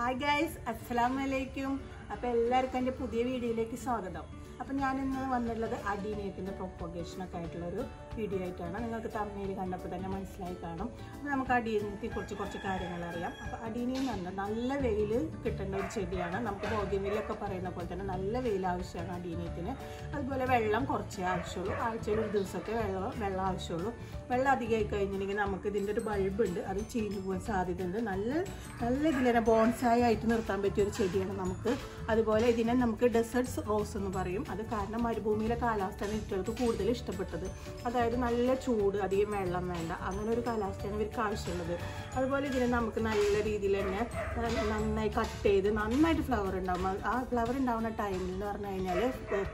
Hi guys വലൈക്കും അപ്പോൾ എല്ലാവർക്കും എന്റെ പുതിയ വീഡിയോയിലേക്ക് സ്വാഗതം. അപ്പോൾ ഞാൻ ഇന്ന് വന്നിട്ടുള്ളത് അഡീനിയത്തിന്റെ ആയിട്ടുള്ള ആയിട്ടുള്ളൊരു വീഡിയോ ആയിട്ടാണ്. നിങ്ങൾക്ക് തമ്മിൽ കണ്ടപ്പോൾ തന്നെ മനസ്സിലായി കാണും. അപ്പോൾ നമുക്ക് അടീനിയത്തെ കുറച്ച് കുറച്ച് കാര്യങ്ങൾ അറിയാം. അപ്പോൾ അടീനിയം എന്ന് പറഞ്ഞാൽ നല്ല വെയിൽ കിട്ടേണ്ട ഒരു ചെടിയാണ്. നമുക്ക് ബോഗ്യമില്ലൊക്കെ പറയുന്ന പോലെ തന്നെ നല്ല വെയിൽ ആവശ്യമാണ് അടീനിയത്തിന് അതുപോലെ വെള്ളം കുറച്ചേ ആവശ്യമുള്ളൂ ആഴ്ചയിൽ ഒരു ദിവസമൊക്കെ വെള്ളം വെള്ളം ആവശ്യമുള്ളൂ വെള്ളം അധികമായി കഴിഞ്ഞിട്ടുണ്ടെങ്കിൽ നമുക്ക് ഇതിന്റെ ഒരു ബൾബുണ്ട് അത് ചീഞ്ഞു പോകാൻ സാധ്യതയുണ്ട്. നല്ല നല്ല ഇതിൽ തന്നെ ബോൺസായി ആയിട്ട് നിർത്താൻ പറ്റിയ ഒരു ചെടിയാണ് നമുക്ക്. അതുപോലെ ഇതിനെ നമുക്ക് ഡെസേർട്ട്സ് റോസ് എന്ന് പറയും. അത് കാരണം മരുഭൂമിയിലെ കാലാവസ്ഥയാണ് കുട്ടികൾക്ക് കൂടുതൽ ഇഷ്ടപ്പെട്ടത്. അതായത് നല്ല ചൂട് അധികം വെള്ളം വേണ്ട അങ്ങനെ ഒരു കാലാവസ്ഥയാണ് ഇവർക്ക് ആവശ്യമുള്ളത്. അതുപോലെ ഇതിനെ നമുക്ക് നല്ല രീതിയിൽ തന്നെ നന്നായി കട്ട് ചെയ്ത് നന്നായിട്ട് ഫ്ലവർ ഉണ്ടാവും. ആ ഫ്ലവർ ഉണ്ടാവുന്ന ടൈമിൽ എന്ന് പറഞ്ഞു കഴിഞ്ഞാൽ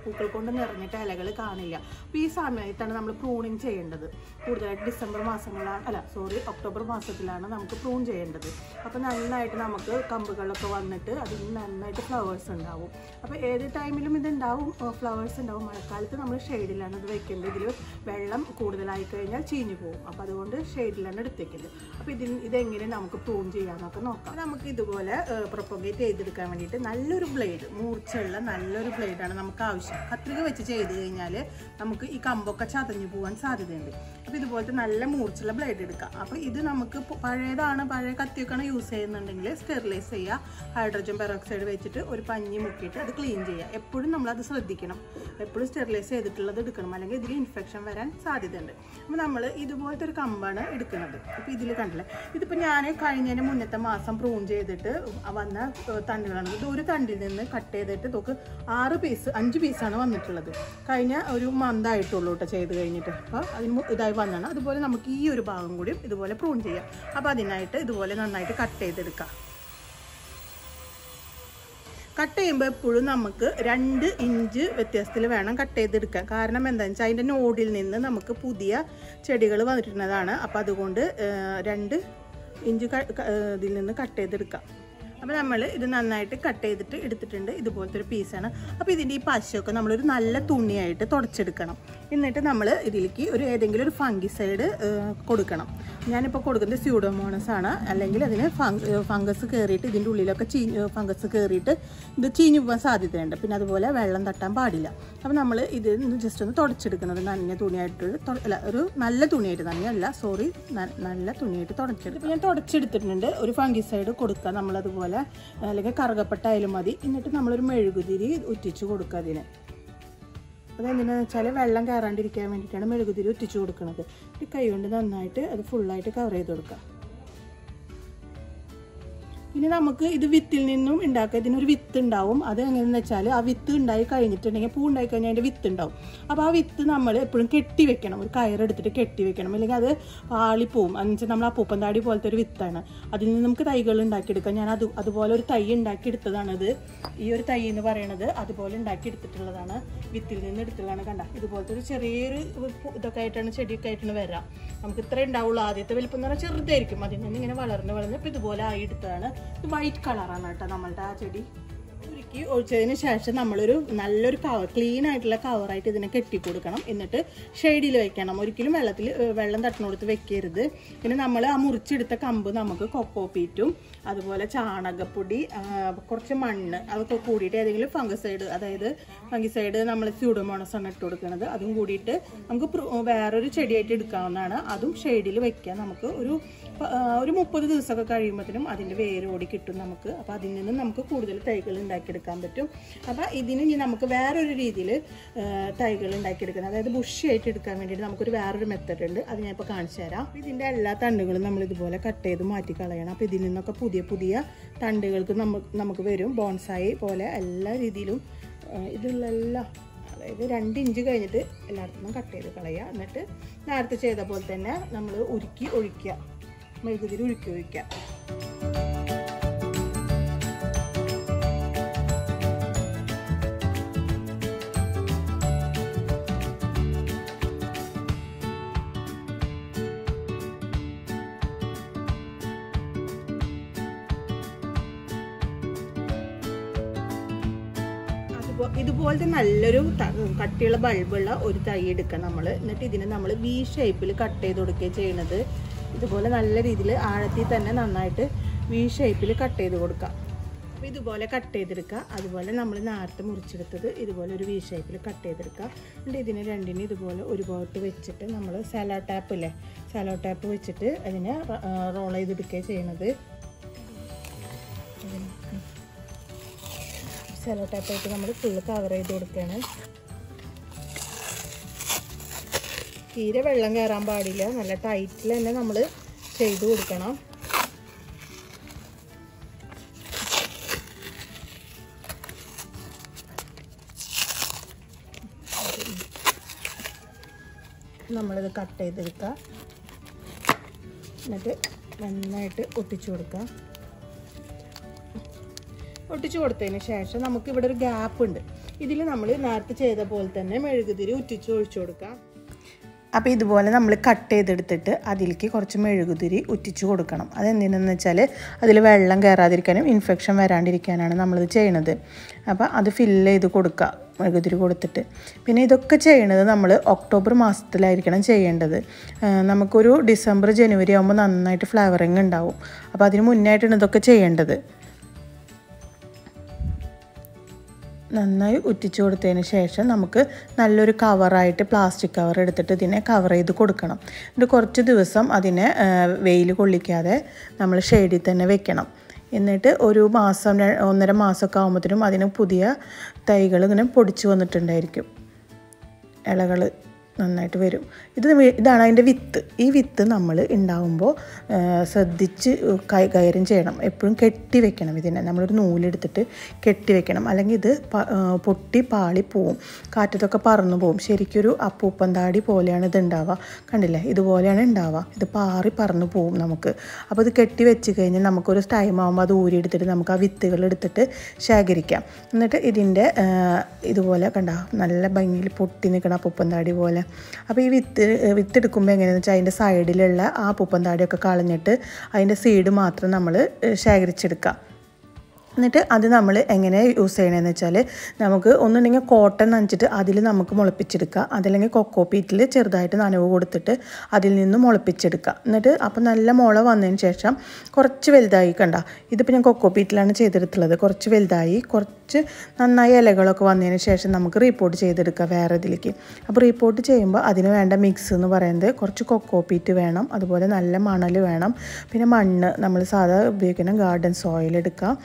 പൂക്കൾ കൊണ്ട് നിറഞ്ഞിട്ട് ഇലകൾ കാണില്ല. അപ്പോൾ ഈ സമയത്താണ് നമ്മൾ പ്രൂണിങ് ചെയ്യേണ്ടത്. കൂടുതലായിട്ട് ഡിസംബർ മാസങ്ങളാണ് അല്ല സോറി ഒക്ടോബർ മാസത്തിലാണ് നമുക്ക് പ്രൂൺ ചെയ്യേണ്ടത്. അപ്പോൾ നന്നായിട്ട് നമുക്ക് കമ്പുകളൊക്കെ വന്നിട്ട് അതിൽ നന്നായിട്ട് ഫ്ലവേഴ്സ് ഉണ്ടാവും. അപ്പോൾ ഏത് ടൈമിലും ഇതുണ്ടാവും ഫ്ലവേഴ്സ് ഉണ്ടാവും. മഴക്കാലത്ത് നമ്മൾ ഷെയ്ഡിലാണ് ഇത് വെക്കേണ്ടത്. ഇതിൽ വെള്ളം കൂടുതലായി കഴിഞ്ഞാൽ ചീഞ്ഞു പോകും. അപ്പോൾ അതുകൊണ്ട് ഷെയ്ഡിലാണ് എടുത്തേക്കുന്നത് അപ്പോൾ ഇതിന് ഇതെങ്ങനെ നമുക്ക് പ്രൂൺ ചെയ്യാമെന്നൊക്കെ നോക്കാം. നമുക്ക് ഇതുപോലെ പ്രൊപ്പഗേറ്റ് ചെയ്തെടുക്കാൻ വേണ്ടിയിട്ട് നല്ലൊരു ബ്ലേഡ് മൂർച്ചയുള്ള നല്ലൊരു ബ്ലേഡാണ് നമുക്ക് ആവശ്യം. കത്രിക വെച്ച് ചെയ്ത് കഴിഞ്ഞാൽ നമുക്ക് ഈ കമ്പൊക്കെ ചതഞ്ഞു പോകാൻ സാധ്യതയുണ്ട്. അപ്പോൾ ഇതുപോലത്തെ നല്ല മൂർച്ചയുള്ള ബ്ലേഡ് എടുക്കാം. അപ്പോൾ ഇത് നമുക്ക് പഴയതാണ് പഴയ കത്തിയൊക്കെയാണ് യൂസ് ചെയ്യുന്നുണ്ടെങ്കിൽ സ്റ്റെറിലൈസ് ചെയ്യുക. ഹൈഡ്രജൻ പെറോക്സൈഡ് വെച്ചിട്ട് ഒരു പഞ്ഞി മുക്കിയിട്ട് അത് ക്ലീൻ ചെയ്യുക. എപ്പോഴും നമ്മളത് ശ്രദ്ധിക്കണം. എപ്പോഴും സ്റ്റെറിലൈസ് ചെയ്തിട്ടുള്ളത് എടുക്കണം. അല്ലെങ്കിൽ ഇതിൽ ഇൻഫെക്ഷൻ വരാൻ സാധ്യതയുണ്ട്. അപ്പോൾ നമ്മൾ ഇതുപോലത്തെ ഒരു കമ്പാണ് എടുക്കുന്നത്. അപ്പോൾ ഇതിൽ കണ്ടില്ലേ? ഇതിപ്പോൾ ഞാൻ കഴിഞ്ഞതിന് മുന്നത്തെ മാസം പ്രൂൺ ചെയ്തിട്ട് വന്ന തണ്ടുകളാണ്. ഇത് ഒരു തണ്ടിൽ നിന്ന് കട്ട് ചെയ്തിട്ട് നോക്ക് ആറ് പീസ് അഞ്ച് പീസാണ് വന്നിട്ടുള്ളത്. കഴിഞ്ഞ ഒരു മന്ത് ആയിട്ടുള്ളൂ കേട്ടോ ചെയ്ത് കഴിഞ്ഞിട്ട്. അപ്പോൾ അതിന് ഇതായി വന്നാണ് അതുപോലെ നമുക്ക് ഈ ഒരു ഭാഗം കൂടി ഇതുപോലെ പ്രൂൺ ചെയ്യാം. അപ്പോൾ അതിനായിട്ട് ഇതുപോലെ നന്നായിട്ട് കട്ട് ചെയ്തെടുക്കാം. കട്ട് ചെയ്യുമ്പോൾ എപ്പോഴും നമുക്ക് രണ്ട് ഇഞ്ച് വ്യത്യാസത്തിൽ വേണം കട്ട് ചെയ്തെടുക്കാൻ. കാരണം എന്താണെന്ന് വെച്ചാൽ അതിന്റെ നോഡിൽ നിന്ന് നമുക്ക് പുതിയ ചെടികൾ വന്നിട്ടുള്ളതാണ് അപ്പോൾ അതുകൊണ്ട് രണ്ട് ഇഞ്ച് ഇതിൽ നിന്ന് കട്ട് ചെയ്തെടുക്കാം. അപ്പോൾ നമ്മൾ ഇത് നന്നായിട്ട് കട്ട് ചെയ്തിട്ട് എടുത്തിട്ടുണ്ട്. ഇതുപോലത്തെ ഒരു പീസാണ് അപ്പോൾ ഇതിന്റെ ഈ പശയൊക്കെ നമ്മളൊരു നല്ല തുണിയായിട്ട് തുടച്ചെടുക്കണം. എന്നിട്ട് നമ്മൾ ഇതിലേക്ക് ഒരു ഏതെങ്കിലും ഒരു ഫംഗിസൈഡ് കൊടുക്കണം. ഞാനിപ്പോൾ കൊടുക്കുന്നത് സ്യൂഡോമോണസ് ആണ്. അല്ലെങ്കിൽ അതിന് ഫംഗസ് കയറിയിട്ട് ഇതിന്റെ ഉള്ളിലൊക്കെ ചീ ഫംഗസ് കയറിയിട്ട് ഇത് ചീഞ്ഞു പോകാൻ സാധ്യതയുണ്ട്. പിന്നെ അതുപോലെ വെള്ളം തട്ടാൻ പാടില്ല. അപ്പോൾ നമ്മൾ ഇത് ജസ്റ്റ് ഒന്ന് തുടച്ചെടുക്കുന്നത് നനഞ്ഞ തുണിയായിട്ട് അല്ല ഒരു നല്ല തുണിയായിട്ട് നനഞ്ഞല്ല സോറി നല്ല തുണിയായിട്ട് തുടച്ചെടുക്കും. ഞാൻ തുടച്ചെടുത്തിട്ടുണ്ട്. ഒരു ഫംഗിസൈഡ് കൊടുക്കുക നമ്മളതുപോലെ. അല്ലെങ്കിൽ കറുകപ്പെട്ടായാലും മതി. എന്നിട്ട് നമ്മളൊരു മെഴുകുതിരി ഉറ്റിച്ച് കൊടുക്കുക അതിന്. അതെന്തിനാന്ന് വെച്ചാൽ വെള്ളം കയറാണ്ടിരിക്കാൻ വേണ്ടിയിട്ടാണ് മെഴുകുതിരി ഒറ്റിച്ചു കൊടുക്കുന്നത് ഈ കൈ കൊണ്ട് നന്നായിട്ട് അത് ഫുള്ളായിട്ട് കവർ ചെയ്ത് കൊടുക്കുക. ഇനി നമുക്ക് ഇത് വിത്തിൽ നിന്നും ഉണ്ടാക്കുക. ഇതിനൊരു വിത്ത് ഉണ്ടാവും. അത് എങ്ങനെയെന്ന് വെച്ചാൽ ആ വിത്ത് ഉണ്ടായി കഴിഞ്ഞിട്ടുണ്ടെങ്കിൽ പൂ ഉണ്ടായി കഴിഞ്ഞാൽ അതിന്റെ വിത്ത് ഉണ്ടാവും. അപ്പോൾ ആ വിത്ത് നമ്മൾ എപ്പോഴും കെട്ടി വെക്കണം. ഒരു കയറെടുത്തിട്ട് കെട്ടി വെക്കണം. അല്ലെങ്കിൽ അത് പാളിപ്പോവും. എന്ന് വെച്ചാൽ നമ്മൾ ആ പൂപ്പന്താടി പോലത്തെ ഒരു വിത്താണ്. അതിൽ നിന്ന് നമുക്ക് തൈകൾ ഉണ്ടാക്കിയെടുക്കാം. ഞാൻ അത് അതുപോലെ ഒരു തൈ ഉണ്ടാക്കിയെടുത്തതാണിത് ഈ ഒരു തൈ എന്ന് പറയണത് അതുപോലെ ഉണ്ടാക്കിയെടുത്തിട്ടുള്ളതാണ്. വിത്തിൽ നിന്ന് എടുത്തതാണ്. കണ്ട ഇതുപോലത്തെ ഒരു ചെറിയൊരു ഇതൊക്കെ ആയിട്ടാണ് ചെടിയൊക്കെ ആയിട്ടാണ് വരാം. നമുക്ക് ഇത്രേ ഉണ്ടാവുള്ളൂ. ആദ്യത്തെ വലിപ്പം എന്ന് പറഞ്ഞാൽ ചെറുതായിരിക്കും. അതിൽ നിന്ന് ഇങ്ങനെ വളർന്ന് വളർന്ന് ഇപ്പം ഇതുപോലെ ആയി എടുത്തതാണ്. വൈറ്റ് കളറാണ് കേട്ടോ നമ്മളുടെ ആ ചെടി. ഉരുക്കി ഒഴിച്ചതിന് ശേഷം നമ്മളൊരു നല്ലൊരു കവർ ക്ലീൻ ആയിട്ടുള്ള കവറായിട്ട് ഇതിനെ കെട്ടി കൊടുക്കണം എന്നിട്ട് ഷെയ്ഡിൽ വെക്കണം. ഒരിക്കലും വെള്ളത്തിൽ വെള്ളം തട്ടിനോടുത്ത് വെക്കരുത്. പിന്നെ നമ്മൾ ആ മുറിച്ചെടുത്ത കമ്പ് നമുക്ക് കൊക്കോപ്പീറ്റും അതുപോലെ ചാണകപ്പൊടി കുറച്ച് മണ്ണ് അതൊക്കെ കൂടിയിട്ട് ഏതെങ്കിലും ഫംഗസൈഡ് അതായത് ഫംഗിസൈഡ് നമ്മൾ സ്യൂഡോമോണസ് ആണ് ഇട്ട് കൊടുക്കുന്നത് അതും കൂടിയിട്ട് നമുക്ക് വേറൊരു ചെടിയായിട്ട് എടുക്കാവുന്നതാണ്. അതും ഷെയ്ഡിൽ വെക്കാം. നമുക്ക് ഒരു ഒരു മുപ്പത് ദിവസമൊക്കെ കഴിയുമ്പോഴത്തേനും അതിന്റെ വേരോടി കിട്ടും നമുക്ക്. അപ്പോൾ അതിൽ നിന്നും നമുക്ക് കൂടുതൽ തൈകൾ ഉണ്ടാക്കിയെടുക്കാൻ പറ്റും. അപ്പോൾ ഇതിന് ഇനി നമുക്ക് വേറൊരു രീതിയിൽ തൈകൾ ഉണ്ടാക്കിയെടുക്കുന്നത്. അതായത് ബുഷിയായിട്ട് എടുക്കാൻ വേണ്ടിയിട്ട് നമുക്കൊരു വേറൊരു മെത്തഡ് ഉണ്ട്. അത് ഞാൻ ഇപ്പോൾ കാണിച്ചു തരാം. ഇതിന്റെ എല്ലാ തണ്ടുകളും നമ്മൾ ഇതുപോലെ കട്ട് ചെയ്ത് മാറ്റി കളയണം. അപ്പോൾ ഇതിൽ നിന്നൊക്കെ പുതിയ പുതിയ തണ്ടുകൾക്ക് നമുക്ക് വരും. ബോൺസായി പോലെ എല്ലാ രീതിയിലും ഇതിലുള്ള എല്ലാ അതായത് രണ്ട് ഇഞ്ച് കഴിഞ്ഞിട്ട് എല്ലായിടത്തും കട്ട് ചെയ്ത് കളയുക. എന്നിട്ട് നേരത്തെ ചെയ്ത പോലെ തന്നെ നമ്മൾ ഉരുക്കി ഒഴിക്കുക. മെഴുകുതിരി ഉരുക്കി ഒഴിക്കുക. ഇതുപോലത്തെ നല്ലൊരു കട്ടിയുള്ള ബൾബുള്ള ഒരു തൈ എടുക്കുക നമ്മൾ എന്നിട്ട് ഇതിനെ നമ്മൾ വി ഷേപ്പിൽ കട്ട് ചെയ്ത് കൊടുക്കുകയാണ് ചെയ്യണത്. ഇതുപോലെ നല്ല രീതിയിൽ ആഴത്തിൽ തന്നെ നന്നായിട്ട് വി ഷേപ്പിൽ കട്ട് ചെയ്ത് കൊടുക്കാം. അപ്പോൾ ഇതുപോലെ കട്ട് ചെയ്തെടുക്കുക. അതുപോലെ നമ്മൾ നേരത്തെ മുറിച്ചെടുത്തത് ഇതുപോലെ ഒരു വി ഷേപ്പിൽ കട്ട് ചെയ്തെടുക്കുക. എന്നിട്ട് ഇതിനെ രണ്ടിനും ഇതുപോലെ ഒരു ഭാഗത്ത് വെച്ചിട്ട് നമ്മൾ സാലോ ടാപ്പ് ഇല്ലേ സാലോ ടാപ്പ് വെച്ചിട്ട് അതിനെ റോൾ ചെയ്തെടുക്കുകയാണ് ചെയ്യണത്. സെലോ ആയിട്ട് നമ്മൾ ഫുള്ള് കവർ ചെയ്ത് കൊടുക്കുകയാണ്. തീരെ വെള്ളം കയറാൻ പാടില്ല. നല്ല ടൈറ്റിൽ തന്നെ നമ്മൾ ചെയ്ത് കൊടുക്കണം. നമ്മളിത് കട്ട് ചെയ്തെടുക്കുക. എന്നിട്ട് നന്നായിട്ട് ഒട്ടിച്ചു കൊടുക്കുക. ഒട്ടിച്ചു കൊടുത്തതിന് ശേഷം നമുക്ക് ഇവിടെ ഒരു ഗ്യാപ്പ് ഉണ്ട്. ഇതിൽ നമ്മൾ നേരത്തെ ചെയ്ത പോലെ തന്നെ മെഴുകുതിരി ഉറ്റിച്ച് ഒഴിച്ചു കൊടുക്കാം. അപ്പോൾ ഇതുപോലെ നമ്മൾ കട്ട് ചെയ്തെടുത്തിട്ട് അതിലേക്ക് കുറച്ച് മെഴുകുതിരി ഉറ്റിച്ച് കൊടുക്കണം. അതെന്തിനെന്ന് വെച്ചാൽ അതിൽ വെള്ളം കയറാതിരിക്കാനും ഇൻഫെക്ഷൻ വരാണ്ടിരിക്കാനാണ് നമ്മളിത് ചെയ്യണത്. അപ്പോൾ അത് ഫില്ല് ചെയ്ത് കൊടുക്കുക മെഴുകുതിരി കൊടുത്തിട്ട്. പിന്നെ ഇതൊക്കെ ചെയ്യണത് നമ്മൾ ഒക്ടോബർ മാസത്തിലായിരിക്കണം ചെയ്യേണ്ടത്. നമുക്കൊരു ഡിസംബർ ജനുവരി ആകുമ്പോൾ നന്നായിട്ട് ഫ്ലവറിങ് ഉണ്ടാവും. അപ്പോൾ അതിന് മുന്നായിട്ടാണ് ഇതൊക്കെ ചെയ്യേണ്ടത്. നന്നായി ഉറ്റിച്ചു കൊടുത്തതിന് ശേഷം നമുക്ക് നല്ലൊരു കവറായിട്ട് പ്ലാസ്റ്റിക് കവർ എടുത്തിട്ട് ഇതിനെ കവർ ചെയ്ത് കൊടുക്കണം. എന്നിട്ട് കുറച്ച് ദിവസം അതിനെ വെയിൽ കൊള്ളിക്കാതെ നമ്മൾ ഷെയ്ഡിൽ തന്നെ വെക്കണം. എന്നിട്ട് ഒരു മാസം ഒന്നര മാസമൊക്കെ ആകുമ്പോഴത്തേനും അതിന് പുതിയ തൈകൾ ഇങ്ങനെ പൊടിച്ചു വന്നിട്ടുണ്ടായിരിക്കും. ഇലകൾ നന്നായിട്ട് വരും. ഇത് ഇതാണ് അതിന്റെ വിത്ത്. ഈ വിത്ത് നമ്മൾ ഉണ്ടാവുമ്പോൾ ശ്രദ്ധിച്ച് കൈകാര്യം ചെയ്യണം. എപ്പോഴും കെട്ടി വെക്കണം ഇതിനെ. നമ്മളൊരു നൂലെടുത്തിട്ട് കെട്ടി വെക്കണം. അല്ലെങ്കിൽ ഇത് പൊട്ടി പാളി പോവും. കാറ്റത്തൊക്കെ പറന്നു പോവും. ശരിക്കൊരു അപ്പൂപ്പന്താടി പോലെയാണ് ഇത് ഉണ്ടാവുക. കണ്ടില്ലേ? ഇതുപോലെയാണ് ഉണ്ടാവുക. ഇത് പാറി പറന്നു പോവും നമുക്ക്. അപ്പോൾ ഇത് കെട്ടി വെച്ച് കഴിഞ്ഞാൽ നമുക്കൊരു ടൈം ആകുമ്പോൾ അത് ഊരിയെടുത്തിട്ട് നമുക്ക് ആ വിത്തുകൾ എടുത്തിട്ട് ശേഖരിക്കാം. എന്നിട്ട് ഇതിന്റെ ഇതുപോലെ കണ്ട നല്ല ഭംഗിയിൽ പൊട്ടി നിൽക്കണം അപ്പൂപ്പന്താടി പോലെ അപ്പോൾ ഈ വിത്ത് വിത്തെടുക്കുമ്പോൾ എങ്ങനെയാണെന്ന് വെച്ചാൽ അതിന്റെ സൈഡിലുള്ള ആ പൂപ്പന്താടിയൊക്കെ കളഞ്ഞിട്ട് അതിന്റെ സീഡ് മാത്രം നമ്മൾ ശേഖരിച്ചെടുക്കുക. എന്നിട്ട് അത് നമ്മൾ എങ്ങനെ യൂസ് ചെയ്യണമെന്ന് വെച്ചാൽ നമുക്ക് ഒന്നുണ്ടെങ്കിൽ കോട്ടൺ നനച്ചിട്ട് അതിൽ നമുക്ക് മുളപ്പിച്ചെടുക്കുക. അതല്ലെങ്കിൽ കൊക്കോ പീറ്റിൽ ചെറുതായിട്ട് നനവ് കൊടുത്തിട്ട് അതിൽ നിന്ന് മുളപ്പിച്ചെടുക്കുക. എന്നിട്ട് അപ്പോൾ നല്ല മുള വന്നതിന് ശേഷം കുറച്ച് വലുതായി കണ്ട ഇതിപ്പോൾ ഞാൻ കൊക്കോ പീറ്റിലാണ് ചെയ്തെടുത്തുള്ളത്. കുറച്ച് വലുതായി കുറച്ച് നന്നായി ഇലകളൊക്കെ വന്നതിന് ശേഷം നമുക്ക് റിപ്പോർട്ട് ചെയ്തെടുക്കുക വേറെ ഇതിലേക്ക് അപ്പോൾ റിപ്പോർട്ട് ചെയ്യുമ്പോൾ അതിന് വേണ്ട മിക്സ് എന്ന് പറയുന്നത് കുറച്ച് കൊക്കോ പീറ്റ് വേണം അതുപോലെ നല്ല മണൽ വേണം. പിന്നെ മണ്ണ് നമ്മൾ സാധാ ഉപയോഗിക്കുന്ന ഗാർഡൻ സോയിൽ എടുക്കുക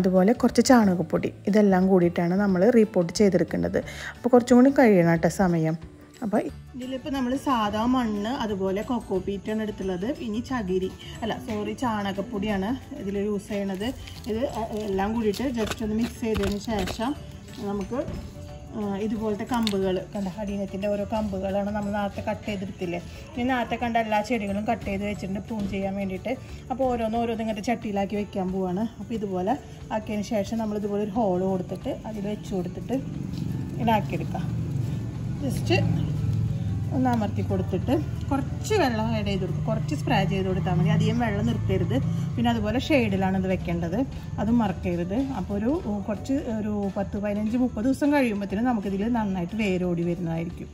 അതുപോലെ കുറച്ച് ചാണകപ്പൊടി. ഇതെല്ലാം കൂടിയിട്ടാണ് നമ്മൾ റിപ്പോർട്ട് ചെയ്തെടുക്കേണ്ടത്. അപ്പോൾ കുറച്ചും കൂടി കഴിയണം കേട്ടോ സമയം. അപ്പോൾ ഇതിലിപ്പോൾ നമ്മൾ സാധാ മണ്ണ് അതുപോലെ കൊക്കോ പീറ്റാണ് എടുത്തുള്ളത്. ഇനി ചകിരി. അല്ല സോറി ചാണകപ്പൊടിയാണ് ഇതിൽ യൂസ് ചെയ്യണത്. ഇത് എല്ലാം കൂടിയിട്ട് ജസ്റ്റ് ഒന്ന് മിക്സ് ചെയ്തതിന് ശേഷം നമുക്ക് ഇതുപോലത്തെ കമ്പുകൾ കണ്ട അടീനത്തിന്റെ ഓരോ കമ്പുകളാണ് നമ്മൾ നേരത്തെ കട്ട് ചെയ്തെടുത്തില്ലേ? ഇനി നേരത്തെ കണ്ട എല്ലാ ചെടികളും കട്ട് ചെയ്ത് വെച്ചിട്ടുണ്ട് പ്രൂൺ ചെയ്യാൻ വേണ്ടിയിട്ട്. അപ്പോൾ ഓരോന്ന് ഓരോന്നും ഇങ്ങനത്തെ ചട്ടിയിലാക്കി വെക്കാൻ പോവാണ്. അപ്പോൾ ഇതുപോലെ ആക്കിയതിന് ശേഷം നമ്മൾ ഇതുപോലെ ഒരു ഹോൾ കൊടുത്തിട്ട് അതിൽ വെച്ച് കൊടുത്തിട്ട് ഇതാക്കിയെടുക്കാം. ജസ്റ്റ് ഒന്ന് അമർത്തി കൊടുത്തിട്ട് കുറച്ച് വെള്ളം ആഡ് ചെയ്ത് കൊടുക്കുക കുറച്ച് സ്പ്രേ ചെയ്ത് കൊടുത്താൽ മതി. അധികം വെള്ളം നിർത്തരുത്. പിന്നെ അതുപോലെ ഷെയ്ഡിലാണ് ഇത് വെക്കേണ്ടത്. അതും മറക്കരുത്. അപ്പോൾ ഒരു കുറച്ച് ഒരു പത്ത് പതിനഞ്ച് മുപ്പത് ദിവസം കഴിയുമ്പോഴത്തേനും നമുക്കിതിൽ നന്നായിട്ട് വേരോടി വരുന്നതായിരിക്കും.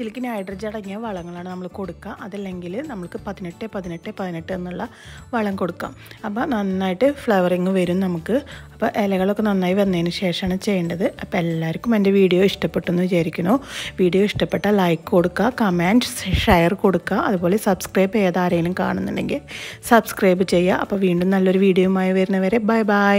ഇതിലേക്ക് നൈട്രജൻ അടങ്ങിയ വളങ്ങളാണ് നമ്മൾ കൊടുക്കുക. അതല്ലെങ്കിൽ നമുക്ക് പതിനെട്ട് പതിനെട്ട് പതിനെട്ട് എന്നുള്ള വളം കൊടുക്കാം. അപ്പോൾ നന്നായിട്ട് ഫ്ലവറിങ് വരും നമുക്ക്. അപ്പോൾ ഇലകളൊക്കെ നന്നായി വന്നതിന് ശേഷമാണ് ചെയ്യേണ്ടത്. അപ്പോൾ എല്ലാവർക്കും എന്റെ വീഡിയോ ഇഷ്ടപ്പെട്ടു എന്ന് വിചാരിക്കുന്നു. വീഡിയോ ഇഷ്ടപ്പെട്ടാൽ ലൈക്ക് കൊടുക്കുക കമന്റ് ഷെയർ കൊടുക്കുക. അതുപോലെ സബ്സ്ക്രൈബ് ചെയ്ത് ആരെങ്കിലും കാണുന്നുണ്ടെങ്കിൽ സബ്സ്ക്രൈബ് ചെയ്യുക. അപ്പോൾ വീണ്ടും നല്ലൊരു വീഡിയോയുമായി വരുന്നവരെ ബൈ ബൈ